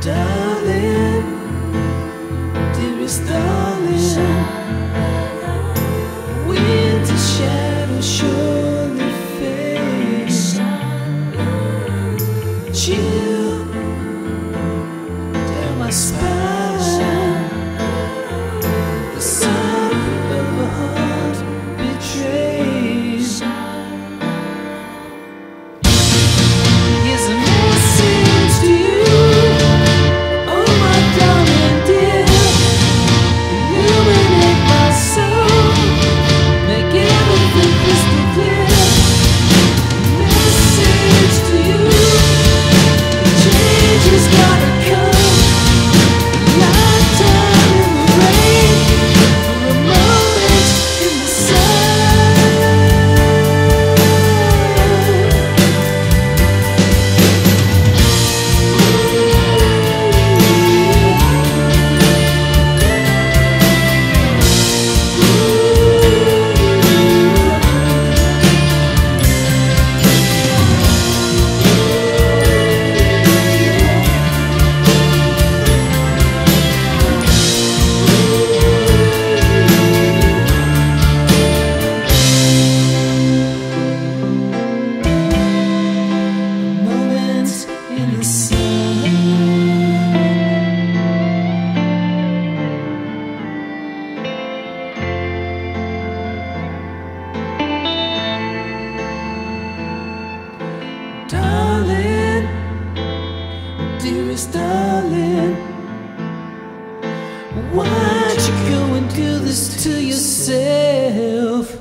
Darling, dearest darling, winter shadow surely fades. Chill down my spine. darling, dearest darling. Why'd you go and do this to yourself?